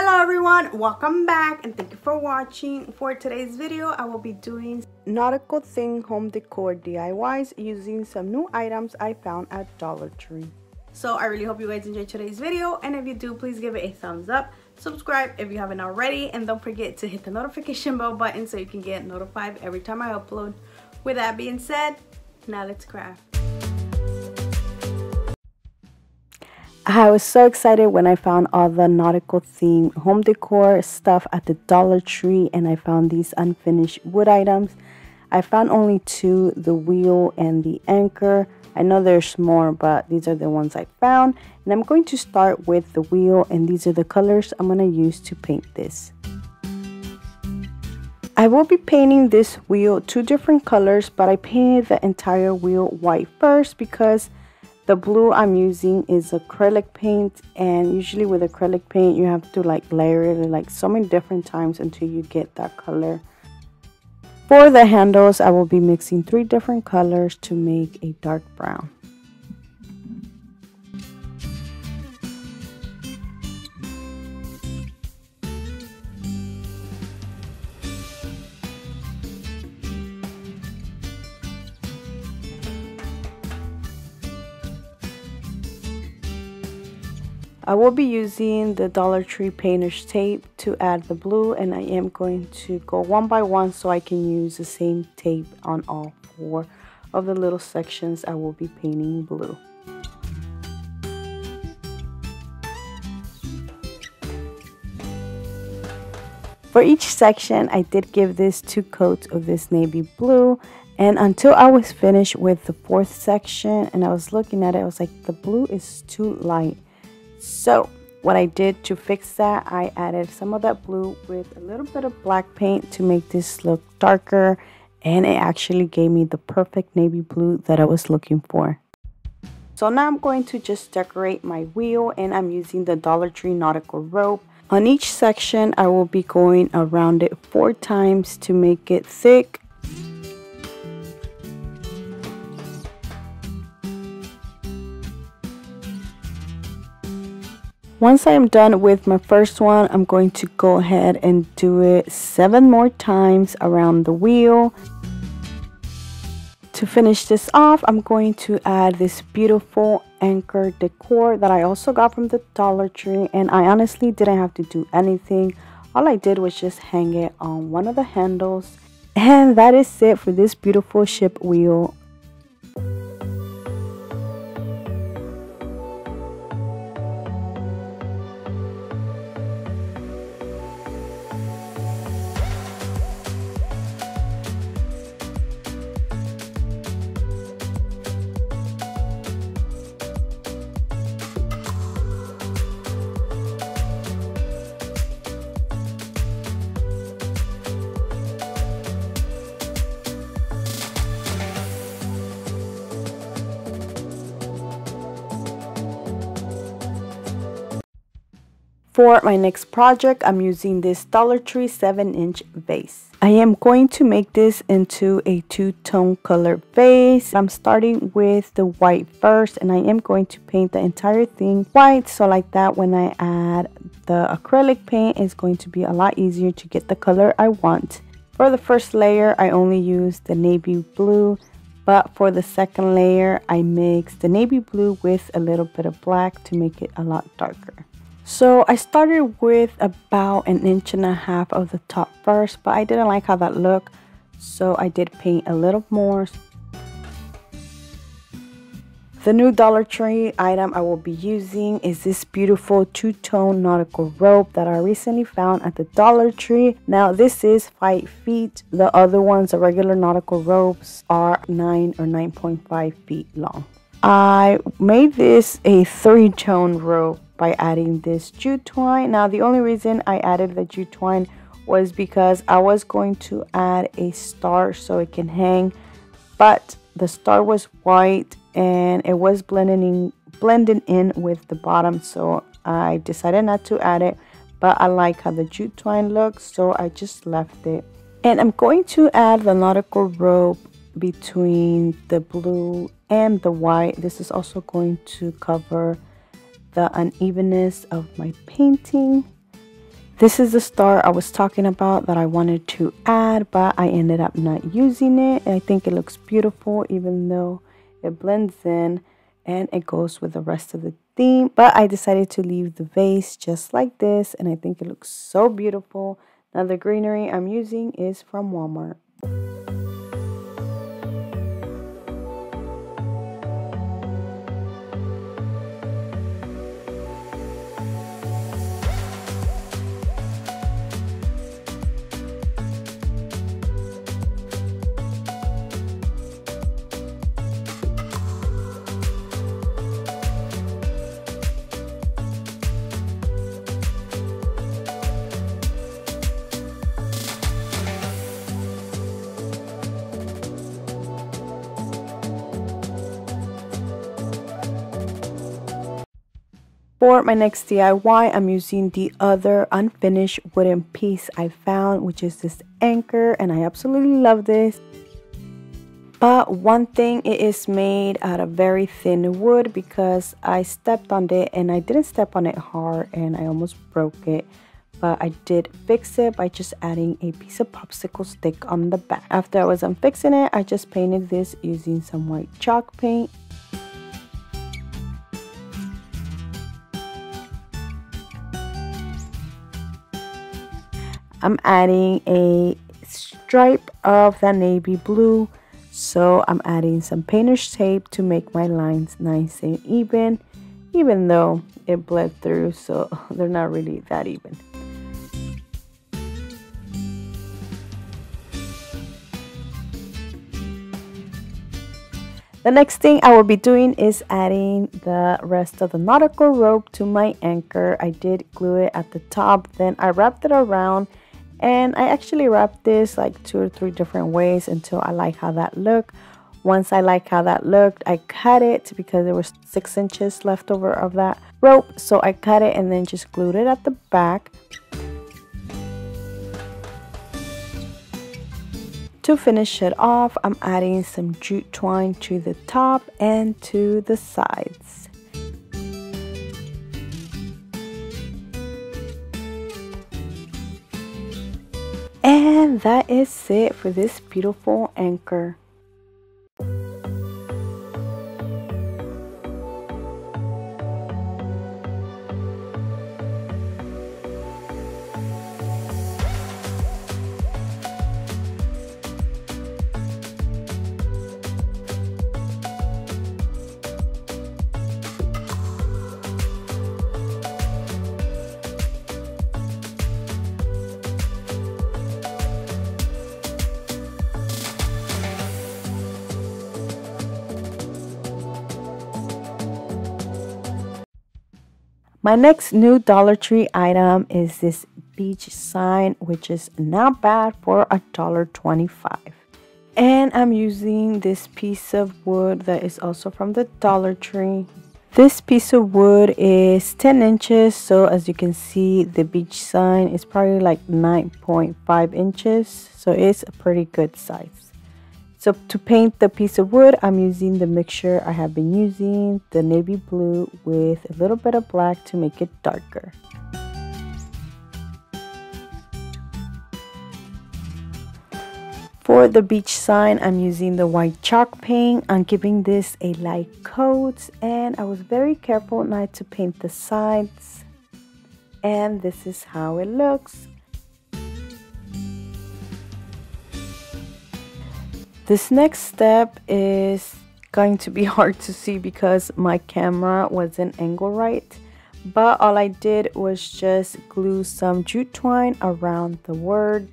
Hello everyone, welcome back and thank you for watching. For today's video, I will be doing nautical thing home decor DIYs using some new items I found at Dollar Tree. So I really hope you guys enjoyed today's video and if you do, please give it a thumbs up. Subscribe if you haven't already and don't forget to hit the notification bell button so you can get notified every time I upload. With that being said, now let's craft. I was so excited when I found all the nautical theme home decor stuff at the Dollar Tree and I found these unfinished wood items. I found only two, the wheel and the anchor. I know there's more, but these are the ones I found. And I'm going to start with the wheel and these are the colors I'm going to use to paint this. I will be painting this wheel two different colors, but I painted the entire wheel white first because the blue I'm using is acrylic paint and usually with acrylic paint you have to like layer it like so many different times until you get that color. For the handles I will be mixing three different colors to make a dark brown. I will be using the Dollar Tree painter's tape to add the blue and I am going to go one by one so I can use the same tape on all four of the little sections I will be painting blue. For each section, I did give this two coats of this navy blue and until I was finished with the fourth section and I was looking at it, I was like, the blue is too light. So what I did to fix that, I added some of that blue with a little bit of black paint to make this look darker and it actually gave me the perfect navy blue that I was looking for. So now I'm going to just decorate my wheel and I'm using the Dollar Tree nautical rope. On each section, I will be going around it four times to make it thick Once I am done with my first one, I'm going to go ahead and do it seven more times around the wheel. To finish this off, I'm going to add this beautiful anchor decor that I also got from the Dollar Tree and I honestly didn't have to do anything. All I did was just hang it on one of the handles and that is it for this beautiful ship wheel For my next project, I'm using this Dollar Tree 7-inch vase. I am going to make this into a two-tone color vase. I'm starting with the white first and I am going to paint the entire thing white so like that when I add the acrylic paint it's going to be a lot easier to get the color I want. For the first layer, I only used the navy blue but for the second layer, I mixed the navy blue with a little bit of black to make it a lot darker. So I started with about an inch and a half of the top first, but I didn't like how that looked. So I did paint a little more. The new Dollar Tree item I will be using is this beautiful two-tone nautical rope that I recently found at the Dollar Tree. Now this is 5 feet. The other ones, the regular nautical ropes, are 9 or 9.5 feet long. I made this a three-tone rope by adding this jute twine. Now the only reason I added the jute twine was because I was going to add a star so it can hang but the star was white and it was blending in, blending in with the bottom so I decided not to add it but I like how the jute twine looks so I just left it and I'm going to add the nautical rope between the blue and the white this is also going to cover the unevenness of my painting. This is the star I was talking about that I wanted to add, but I ended up not using it. I think it looks beautiful even though it blends in and it goes with the rest of the theme. But I decided to leave the vase just like this and I think it looks so beautiful. Now the greenery I'm using is from Walmart. For my next DIY, I'm using the other unfinished wooden piece I found, which is this anchor, and I absolutely love this. But one thing, it is made out of very thin wood because I stepped on it and I didn't step on it hard and I almost broke it. But I did fix it by just adding a piece of popsicle stick on the back. After I was fixing it, I just painted this using some white chalk paint I'm adding a stripe of the navy blue so I'm adding some painter's tape to make my lines nice and even even though it bled through so they're not really that even. The next thing I will be doing is adding the rest of the nautical rope to my anchor. I did glue it at the top, then I wrapped it around and I actually wrapped this like two or three different ways until I like how that looked. Once I like how that looked I cut it because there was six inches left over of that rope. So I cut it and then just glued it at the back. To finish it off, I'm adding some jute twine to the top and to the sides. And that is it for this beautiful anchor. My next new Dollar Tree item is this beach sign, which is not bad for a dollar twenty-five. And I'm using this piece of wood that is also from the Dollar Tree. This piece of wood is 10 inches, so as you can see, the beach sign is probably like 9.5 inches, so it's a pretty good size. So to paint the piece of wood, I'm using the mixture I have been using, the navy blue with a little bit of black to make it darker. For the beach sign, I'm using the white chalk paint. I'm giving this a light coat and I was very careful not to paint the sides. And this is how it looks. This next step is going to be hard to see because my camera wasn't angle right. But all I did was just glue some jute twine around the words.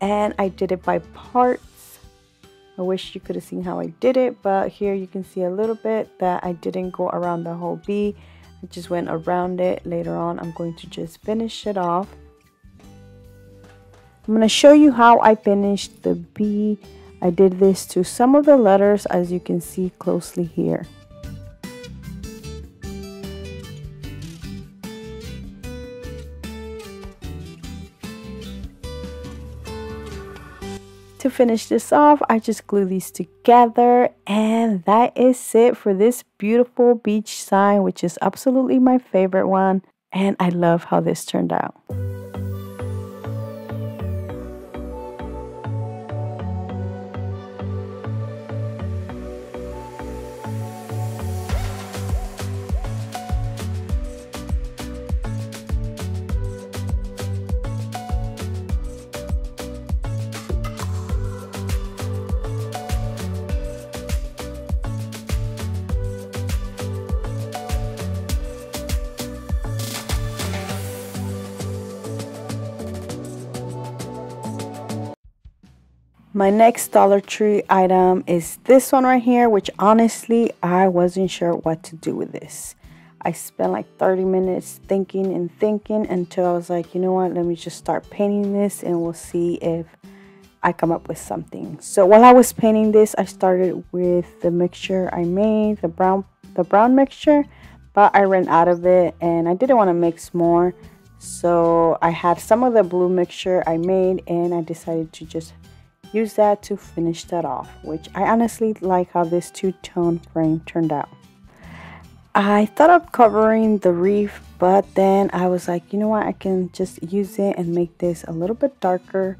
And I did it by parts. I wish you could have seen how I did it. But here you can see a little bit that I didn't go around the whole B. I just went around it. Later on, I'm going to just finish it off. I'm going to show you how I finished the B I did this to some of the letters as you can see closely here. To finish this off, I just glue these together and that is it for this beautiful beach sign which is absolutely my favorite one and I love how this turned out. My next Dollar Tree item is this one right here, which honestly, I wasn't sure what to do with this. I spent like 30 minutes thinking and thinking until I was like, you know what, let me just start painting this and we'll see if I come up with something. So while I was painting this, I started with the mixture I made, the brown the brown mixture, but I ran out of it and I didn't want to mix more. So I had some of the blue mixture I made and I decided to just use that to finish that off, which I honestly like how this two-tone frame turned out. I thought of covering the reef, but then I was like, you know what, I can just use it and make this a little bit darker.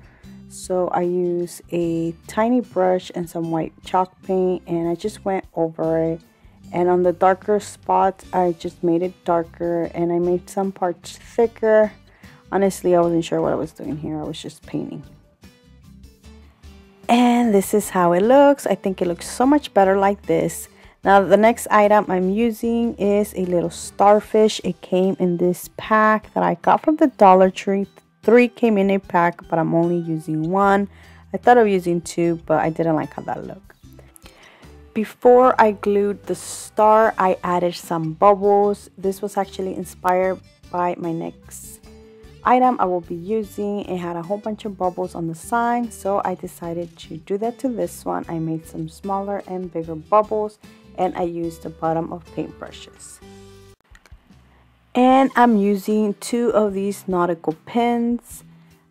So I use a tiny brush and some white chalk paint and I just went over it. And on the darker spots, I just made it darker and I made some parts thicker. Honestly, I wasn't sure what I was doing here. I was just painting. And this is how it looks. I think it looks so much better like this. Now the next item I'm using is a little starfish. It came in this pack that I got from the Dollar Tree. Three came in a pack, but I'm only using one. I thought of using two, but I didn't like how that looked. Before I glued the star, I added some bubbles. This was actually inspired by my next item I will be using. It had a whole bunch of bubbles on the side, so I decided to do that to this one. I made some smaller and bigger bubbles, and I used the bottom of paintbrushes. And I'm using two of these nautical pins.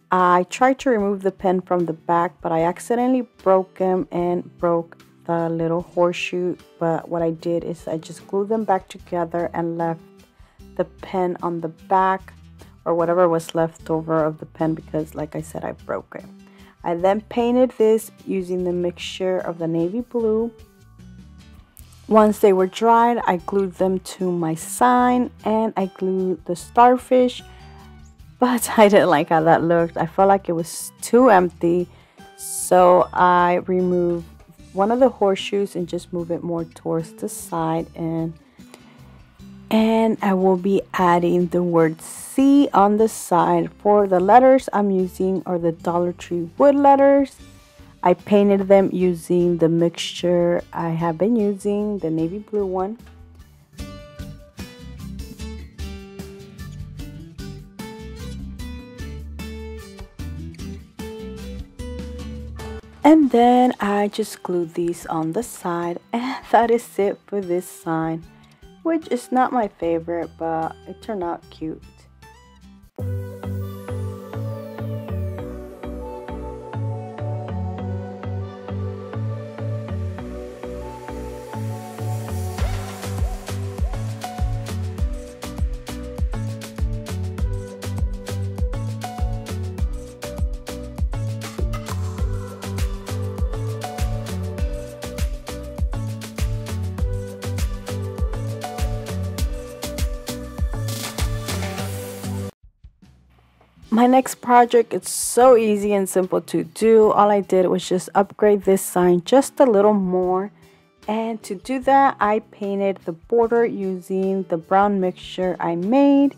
I tried to remove the pin from the back, but I accidentally broke them and broke the little horseshoe. But what I did is I just glued them back together and left the pin on the back or whatever was left over of the pen because like I said I broke it. I then painted this using the mixture of the navy blue. Once they were dried, I glued them to my sign and I glued the starfish, but I didn't like how that looked. I felt like it was too empty, so I removed one of the horseshoes and just move it more towards the side and and I will be adding the word sea on the side. For the letters I'm using are the Dollar Tree wood letters. I painted them using the mixture I have been using, the navy blue one. And then I just glued these on the side and that is it for this sign which is not my favorite, but it turned out cute. My next project, it's so easy and simple to do. All I did was just upgrade this sign just a little more. And to do that, I painted the border using the brown mixture I made.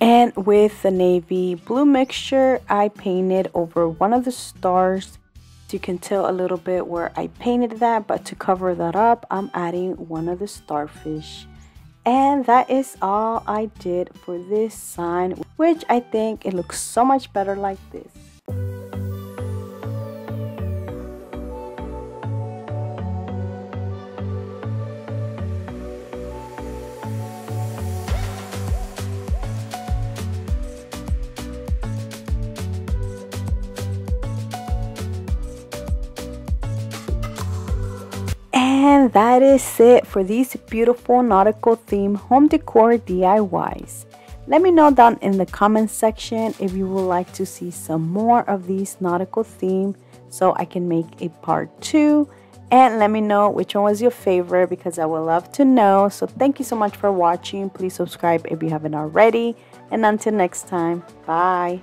And with the navy blue mixture, I painted over one of the stars you can tell a little bit where I painted that, but to cover that up, I'm adding one of the starfish. And that is all I did for this sign, which I think it looks so much better like this. And that is it for these beautiful nautical theme home decor DIYs. Let me know down in the comment section if you would like to see some more of these nautical theme so I can make a part 2 and let me know which one was your favorite because I would love to know. So thank you so much for watching. Please subscribe if you haven't already. And until next time, bye.